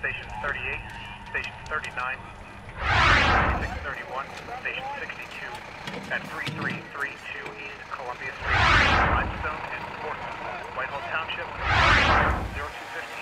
Station 38, Station 39, Station 631, Station 62, at 3332 East Columbia Street, Limestone and Portland, Whitehall Township, 0215.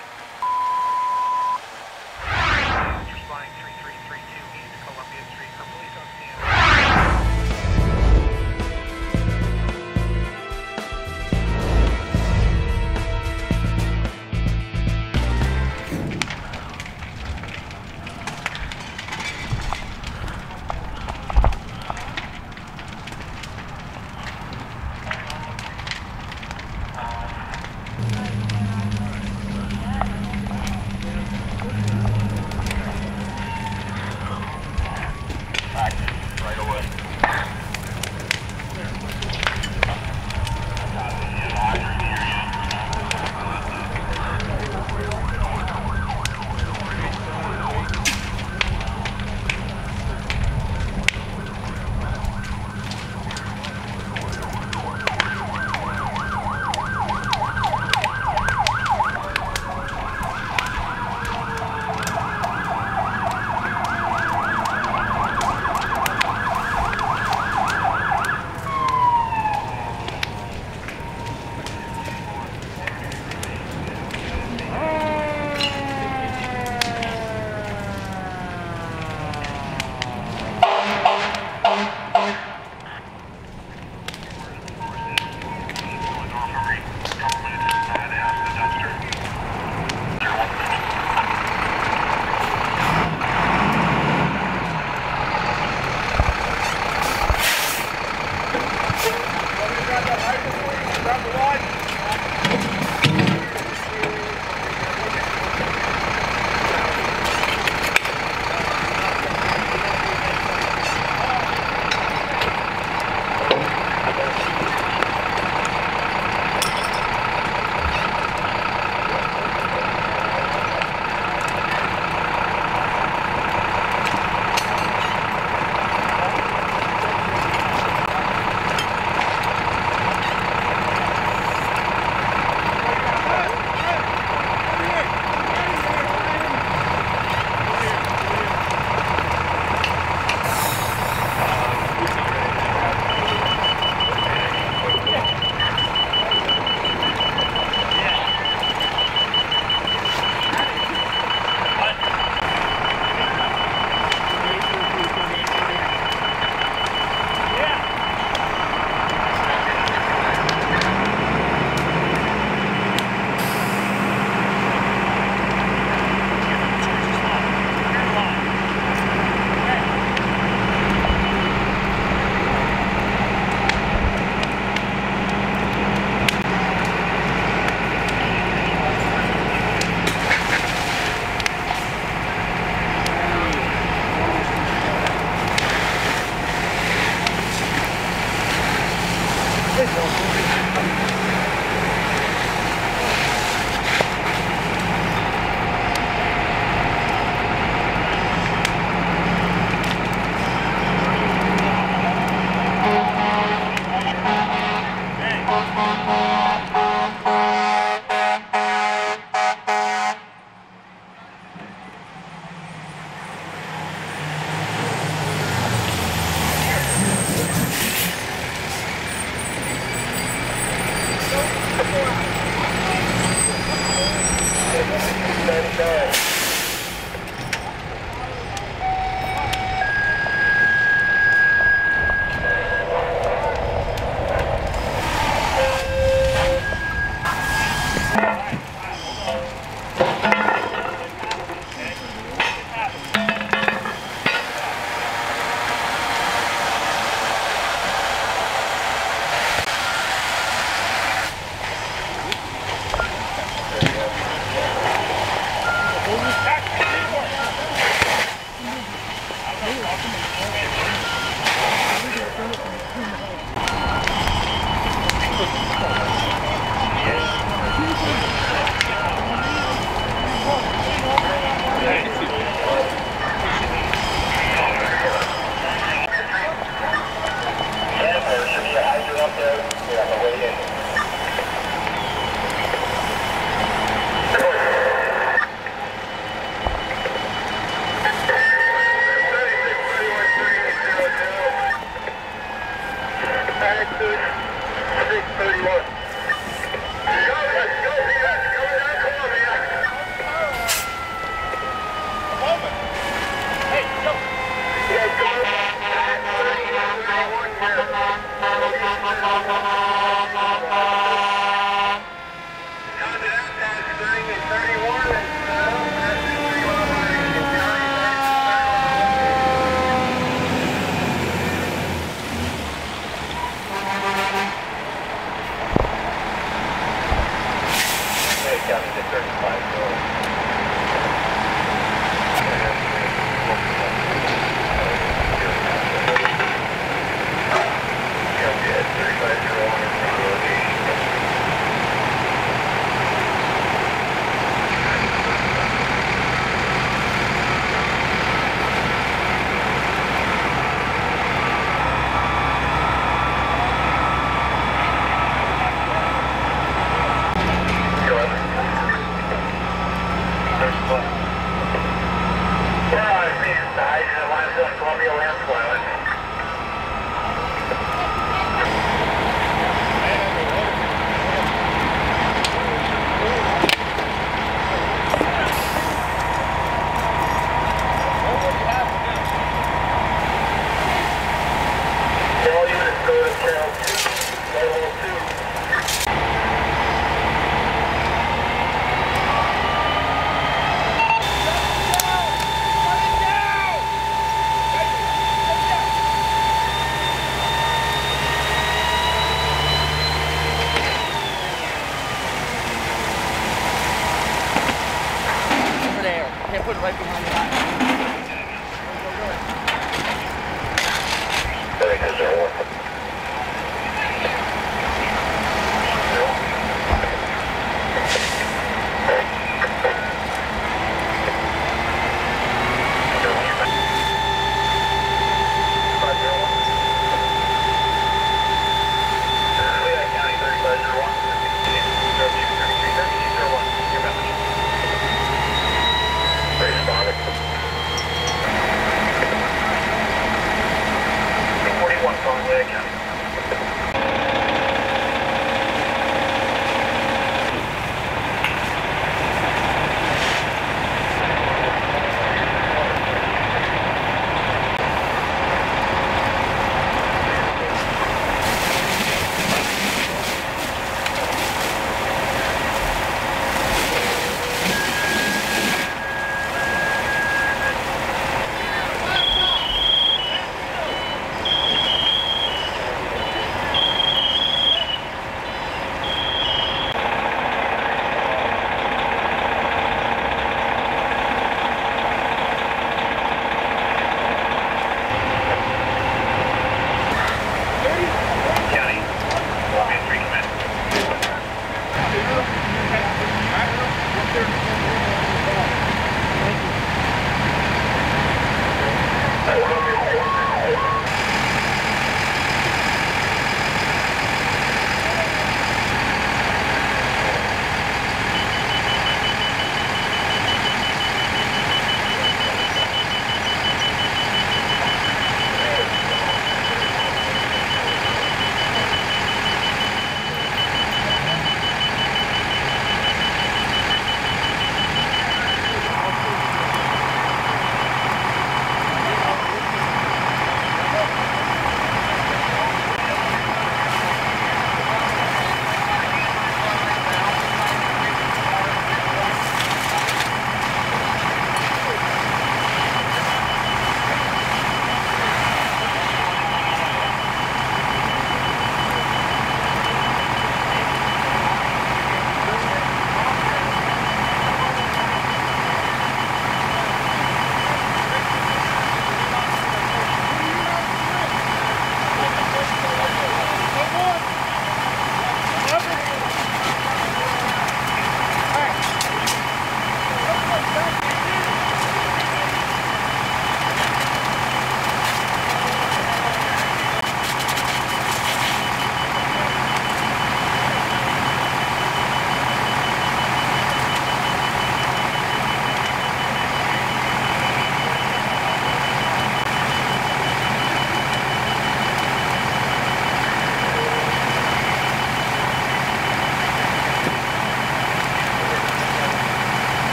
Thank you.